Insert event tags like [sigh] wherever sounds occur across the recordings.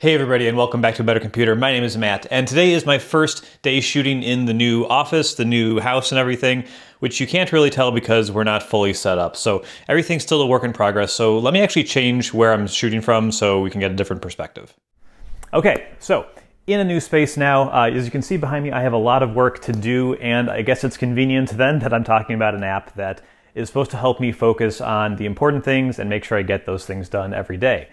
Hey everybody and welcome back to A Better Computer. My name is Matt and today is my first day shooting in the new office, the new house and everything, which you can't really tell because we're not fully set up. So everything's still a work in progress. So let me actually change where I'm shooting from so we can get a different perspective. Okay, so in a new space now. Uh, as you can see behind me, I have a lot of work to do and I guess it's convenient then that I'm talking about an app that is supposed to help me focus on the important things and make sure I get those things done every day.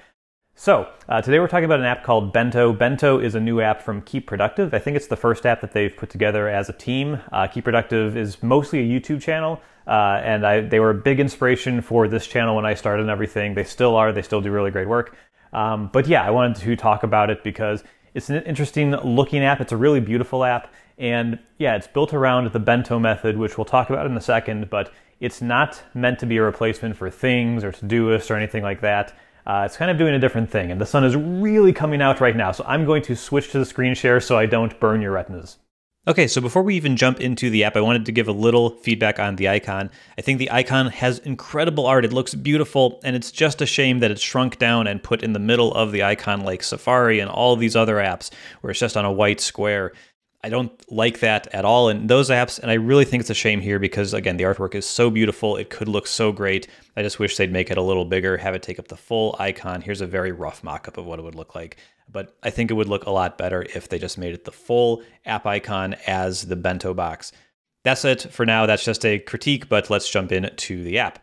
So, uh, today we're talking about an app called Bento. Bento is a new app from Keep Productive. I think it's the first app that they've put together as a team. Uh, Keep Productive is mostly a YouTube channel, uh, and I, they were a big inspiration for this channel when I started and everything. They still are, they still do really great work. Um, but yeah, I wanted to talk about it because it's an interesting looking app. It's a really beautiful app. And yeah, it's built around the Bento method, which we'll talk about in a second, but it's not meant to be a replacement for things or Todoist or anything like that. Uh, it's kind of doing a different thing, and the sun is really coming out right now, so I'm going to switch to the screen share so I don't burn your retinas. Okay, so before we even jump into the app, I wanted to give a little feedback on the icon. I think the icon has incredible art. It looks beautiful, and it's just a shame that it's shrunk down and put in the middle of the icon like Safari and all these other apps where it's just on a white square. I don't like that at all in those apps, and I really think it's a shame here because, again, the artwork is so beautiful. It could look so great. I just wish they'd make it a little bigger, have it take up the full icon. Here's a very rough mock-up of what it would look like, but I think it would look a lot better if they just made it the full app icon as the bento box. That's it for now. That's just a critique, but let's jump into the app.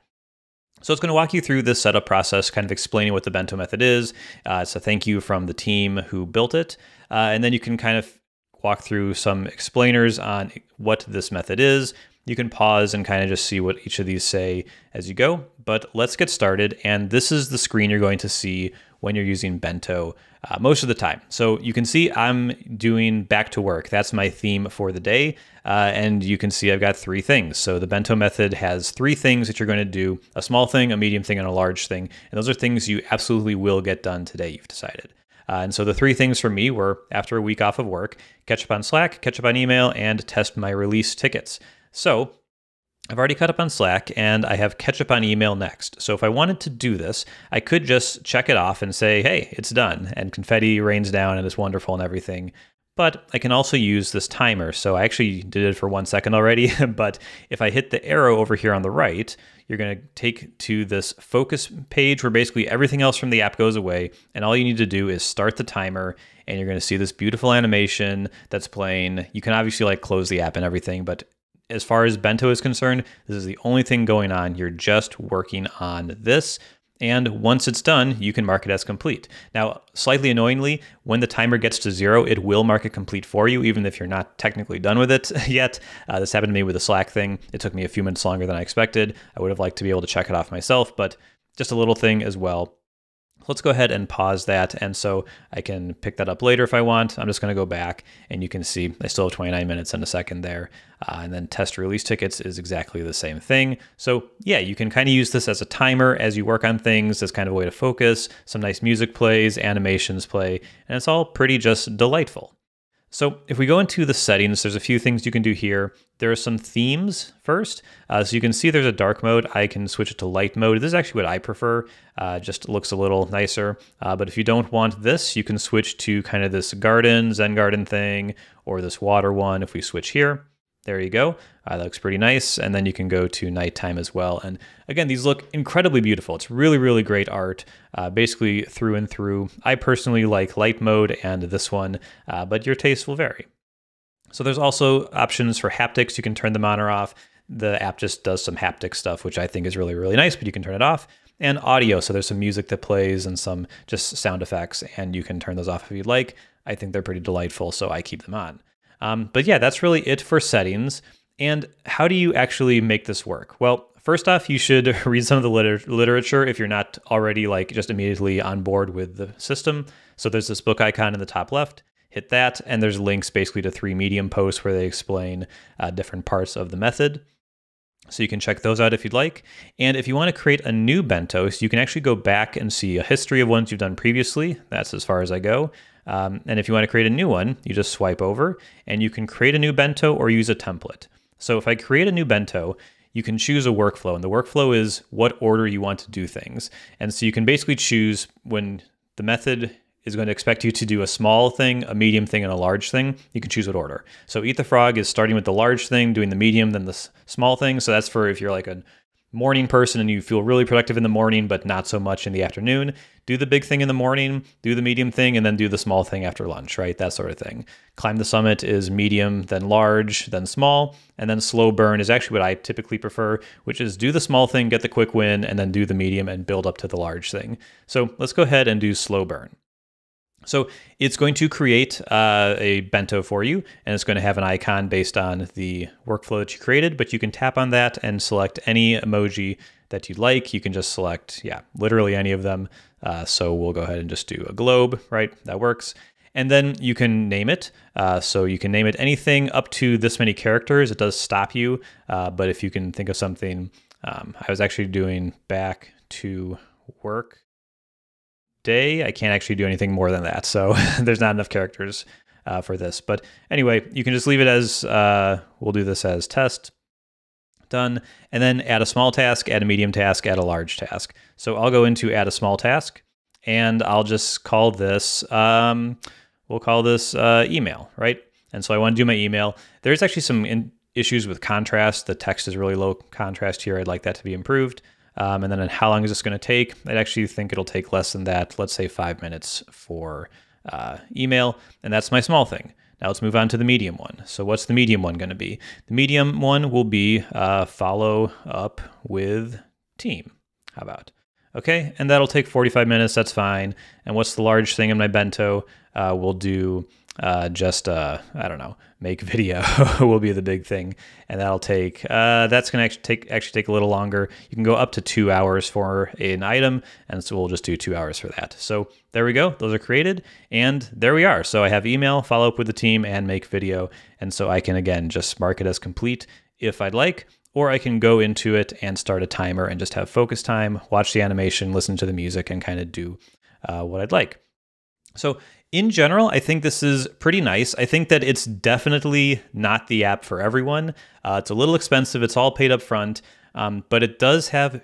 So it's going to walk you through the setup process, kind of explaining what the bento method is. Uh, a thank you from the team who built it. Uh, and then you can kind of walk through some explainers on what this method is. You can pause and kind of just see what each of these say as you go, but let's get started. And this is the screen you're going to see when you're using Bento uh, most of the time. So you can see I'm doing back to work. That's my theme for the day. Uh, and you can see I've got three things. So the Bento method has three things that you're going to do, a small thing, a medium thing, and a large thing. And those are things you absolutely will get done today, you've decided. Uh, and so the three things for me were after a week off of work, catch up on Slack, catch up on email, and test my release tickets. So I've already caught up on Slack and I have catch up on email next. So if I wanted to do this, I could just check it off and say, hey, it's done. And confetti rains down and it's wonderful and everything. But I can also use this timer. So I actually did it for one second already. [laughs] but if I hit the arrow over here on the right, you're going to take to this focus page where basically everything else from the app goes away. And all you need to do is start the timer and you're going to see this beautiful animation that's playing. You can obviously like close the app and everything, but as far as Bento is concerned, this is the only thing going on. You're just working on this. And once it's done, you can mark it as complete. Now, slightly annoyingly, when the timer gets to zero, it will mark it complete for you, even if you're not technically done with it [laughs] yet. Uh, this happened to me with the Slack thing. It took me a few minutes longer than I expected. I would have liked to be able to check it off myself, but just a little thing as well Let's go ahead and pause that. And so I can pick that up later if I want. I'm just going to go back and you can see I still have 29 minutes and a second there. Uh, and then test release tickets is exactly the same thing. So yeah, you can kind of use this as a timer as you work on things as kind of a way to focus. Some nice music plays, animations play, and it's all pretty just delightful. So if we go into the settings, there's a few things you can do here. There are some themes first. Uh, so you can see there's a dark mode. I can switch it to light mode. This is actually what I prefer. Uh, just looks a little nicer. Uh, but if you don't want this, you can switch to kind of this garden, Zen garden thing, or this water one if we switch here. There you go. Uh, that looks pretty nice. And then you can go to nighttime as well. And again, these look incredibly beautiful. It's really, really great art, uh, basically through and through. I personally like light mode and this one, uh, but your taste will vary. So there's also options for haptics. You can turn them on or off. The app just does some haptic stuff, which I think is really, really nice, but you can turn it off. And audio, so there's some music that plays and some just sound effects, and you can turn those off if you'd like. I think they're pretty delightful, so I keep them on. Um, but yeah, that's really it for settings. And how do you actually make this work? Well, first off, you should [laughs] read some of the liter literature if you're not already like just immediately on board with the system. So there's this book icon in the top left. Hit that, and there's links basically to three Medium posts where they explain uh, different parts of the method. So you can check those out if you'd like. And if you want to create a new bento, you can actually go back and see a history of ones you've done previously. That's as far as I go. Um, and if you want to create a new one, you just swipe over and you can create a new bento or use a template. So if I create a new bento, you can choose a workflow, and the workflow is what order you want to do things. And so you can basically choose when the method is going to expect you to do a small thing, a medium thing, and a large thing. You can choose what order. So Eat the Frog is starting with the large thing, doing the medium, then the small thing. So that's for if you're like a morning person and you feel really productive in the morning, but not so much in the afternoon, do the big thing in the morning, do the medium thing, and then do the small thing after lunch, right? That sort of thing. Climb the summit is medium, then large, then small, and then slow burn is actually what I typically prefer, which is do the small thing, get the quick win, and then do the medium and build up to the large thing. So let's go ahead and do slow burn. So it's going to create uh, a bento for you, and it's going to have an icon based on the workflow that you created, but you can tap on that and select any emoji that you'd like. You can just select, yeah, literally any of them. Uh, so we'll go ahead and just do a globe, right? That works. And then you can name it. Uh, so you can name it anything up to this many characters. It does stop you, uh, but if you can think of something, um, I was actually doing back to work day. I can't actually do anything more than that. So [laughs] there's not enough characters uh, for this. But anyway, you can just leave it as, uh, we'll do this as test. Done. And then add a small task, add a medium task, add a large task. So I'll go into add a small task and I'll just call this, um, we'll call this uh, email, right? And so I want to do my email. There's actually some issues with contrast. The text is really low contrast here. I'd like that to be improved. Um, and then how long is this going to take? I actually think it'll take less than that. Let's say five minutes for uh, email. And that's my small thing. Now let's move on to the medium one. So what's the medium one going to be? The medium one will be uh, follow up with team. How about? Okay, and that'll take 45 minutes. That's fine. And what's the large thing in my bento? Uh, we'll do uh, just uh, I don't know, make [laughs] video [laughs] will be the big thing, and that'll take uh, that's gonna actually take actually take a little longer. You can go up to two hours for an item, and so we'll just do two hours for that. So there we go, those are created, and there we are. So I have email, follow up with the team, and make video, and so I can again just mark it as complete if I'd like. Or I can go into it and start a timer and just have focus time, watch the animation, listen to the music, and kind of do uh, what I'd like. So in general, I think this is pretty nice. I think that it's definitely not the app for everyone. Uh, it's a little expensive. It's all paid up front, um, but it does have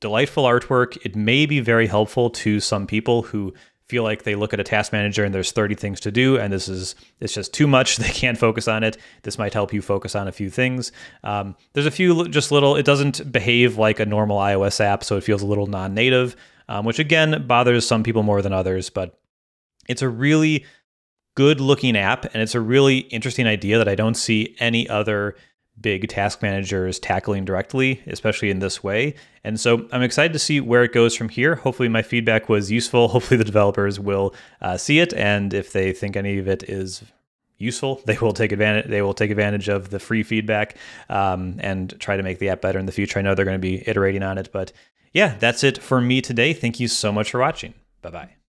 delightful artwork. It may be very helpful to some people who feel like they look at a task manager and there's 30 things to do and this is it's just too much [laughs] they can't focus on it this might help you focus on a few things um, there's a few just little it doesn't behave like a normal ios app so it feels a little non-native um, which again bothers some people more than others but it's a really good looking app and it's a really interesting idea that I don't see any other big task managers tackling directly, especially in this way. And so I'm excited to see where it goes from here. Hopefully, my feedback was useful. [laughs] Hopefully, the developers will uh, see it, and if they think any of it is useful, [laughs] they will take advantage. They will take advantage of the free feedback um, and try to make the app better in the future. I know they're going to be iterating on it, but yeah, that's it for me today. Thank you so much for watching. Bye bye.